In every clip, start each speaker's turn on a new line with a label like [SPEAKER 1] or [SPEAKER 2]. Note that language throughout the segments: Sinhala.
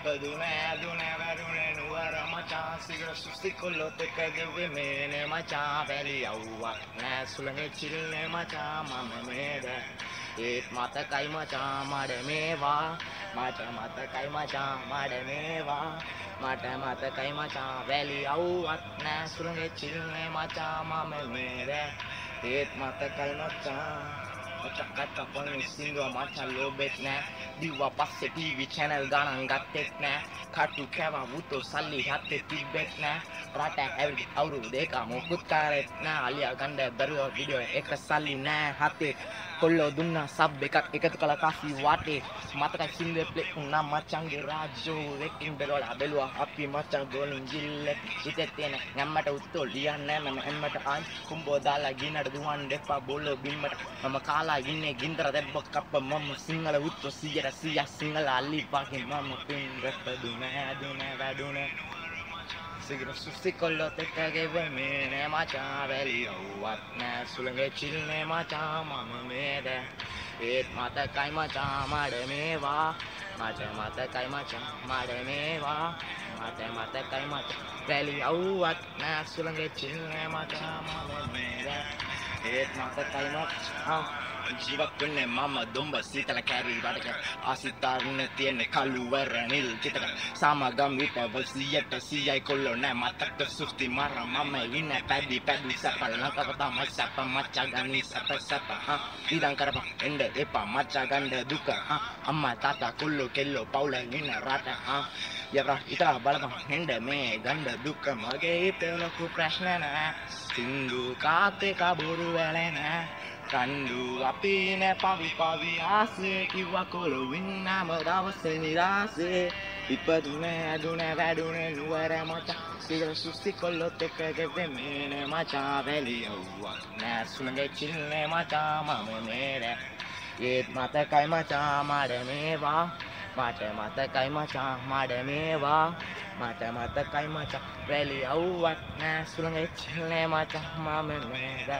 [SPEAKER 1] ඉපදුනේ ඇදුනේ වැරුනේ නුවර මචා සිගර සුස්ති කොල්ලොත් එක්ක ගෙවෙමේනේ මචා වැලි අවුවක් නෑ සුළඟේ චිල්නේ මචා මම මේද ඒත් මතකයි මචා මඩ මේවා මට මතකයි මචා මඩ මේවා මට මතකයි මචා වැලි අවුවක් නෑ සුළඟේ චිල්නේ මචා මම මේද ඒත් මතකයි මචා මචං ගත්ත පොනේ සිංදුව මචං ලෝබෙත් නෑ. දිව්වා පස්සේ ටීවී channel ගණන් ගත්තෙත් නෑ. කටු කැවා වුතෝ සල්ලි හත්තේ තිබ්බෙත් නෑ. රට ඇවිලි අවුරුදු දෙක මොකුත් කාරෙත් නෑ. අලියා ගණ්ඩ දරුවෝ වීඩියෝ එක සල්ලි නෑ හතේ කොල්ලෝ දුන්නා සබ් එකක් එකතු කළා කාසි වාටේ. මතකයි සින්දුවේ ප්ලේ වුණා මචංගේ රාජෝ එකින් බෙලවලා බැලුවා. අපි මචං ගෝලින් ජිල්ල හිතේ තියෙන නැම්මට උත්තෝ ලියන්නේ මම එම්මට ආයි කුඹෝ දාලා ගිනට දුවන් දෙපා බොල්ල බිම්මට මම කාලා ඉන්නේ ගින්දර දෙබ්බ කප්ප මම සිංහල උත්තෝ සියයට සිය සිංහල අලි වගේ මම පින් රැපදුනේ දුනේ වැඩුනේ සිගර සුස්ති කොල්ලොත් එක්ක ගෙවෙමේ නෑ මචා වැලි ඔව්වත් නෑ සුළඟේ චිල්නේ මචා මම මේද ඒත් මතකයි මචා මඩ මේවා මට මතකයි මචා මඩ මේවා මට මතකයි මචා වැලි ඔව්වත් නෑ සුළඟේ චිල්නේ මචා මම මේද ඒත් මතකයි මචා ජීවත් වෙන්නේ මම දුම්බ සීතල කැරි වඩක. ආසිතාරණ තියෙන කළුවර නිල් චිතක සමගම් විට වසියට සියයි කොල්ලෝ නෑ මතක. සුස්ති මර මම ඉන්න පැදි පැදි සපල් ලංකව තම සප මච්චා ගනි සප සප හා. ඉදන් කරපන්. එන්න එපා මච්චා ගන්න දුක හා. අම්මා තාත්තා කොල්ලෝ කෙල්ලෝ පවුල ඉන්න රට හා. යකා ඉතලා බලපන්. හෙන්ඩ මේ ගණ්ඩ දුක මගේ හිතේ ලොකු ප්‍රශ්න නෑ. සිංදු කාතේ කබුරු වැලේ නෑ. කණ්ඩු අපි නෑ පවි පවි ආසේ කිව්වා කොළොවින් නම දවසේ නිරාසේ. ඉපදුනේ ඇදුනේ වැඩුනේ නුවර මචා. සිගර සුස්ති කොල්ලොත් එක්ක ගෙවෙමේනේ මචා. වැලි යව්වක් නෑ සුළඟේ චිල්නේ මචා. මම නේද ඒත් මතකයි මචා. මඩ මේවා. මට මතකයි මචා. මඩ මේවා. මට මතකයි මචා. වැලි යව්වක් නෑ සුළඟේ චිල්නේ මචා. මම නේද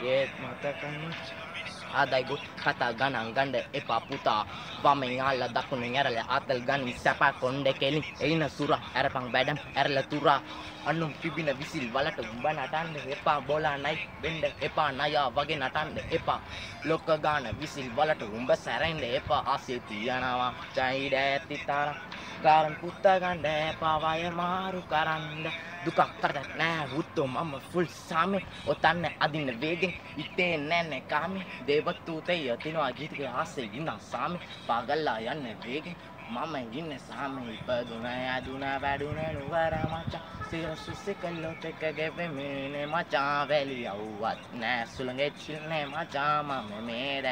[SPEAKER 1] ඒත් මතකයි මචා ආදයි ගොත් කතා ගණන් ගණ්ඩ එපා පුතා වමෙන් ආල්ල දකුණෙන් ඇරල අතල් ගනි සැපා කොන්්ඩ කෙලින් එයින සුර ඇරපං බැඩම් ඇරල තුරා අන්නුම් පිබින විසිල් වලට උඹ නටන්ඩ එපා බොලා නයි බෙන්ඩ එපා නයා වගේ නටන්ඩ එපා ලොක්ක ගාන විසිල් වලට උඹ සැරෙන්ඩ එපා ආසේ තියනවා චයිඩ ඇති තාරම් කාරන් පුත්තා ගණ්ඩ එපා වය මාරු කරන්න දුකක් කරදක් නෑ උත්තෝ මම ෆුල් සාමේ ඔතන්න අදින්න වේගෙන් ඉතේ නෑනේ කාමේ දේවත්තූතේ යතිනවා ගීතක ආසේ ඉන්න සාමේ. පාගල්ලා යන්න වේගෙන්. මම ඉන්න සාමේ. ඉපදුන යදුන වැඩුන නුවර මචා. සිර සුසි කල්ලොත් එක ගෙවෙමේනේ මචා. වැලි අව්වත් නෑ. සුළඟේ චිල්නේ මචා. මම මේද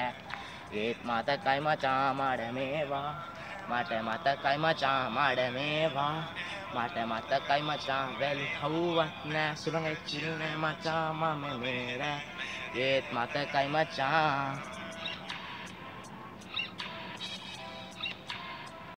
[SPEAKER 1] ඒත් මතකයි මචා. මඩ මේවා. මට මතකයි මචා. මඩ මේවා. මට මතකයි මචා. වැලි හවුවත් නෑ. සුළඟේ චිල්නේ මචා. මම මේද ඒත් මතකයි මචා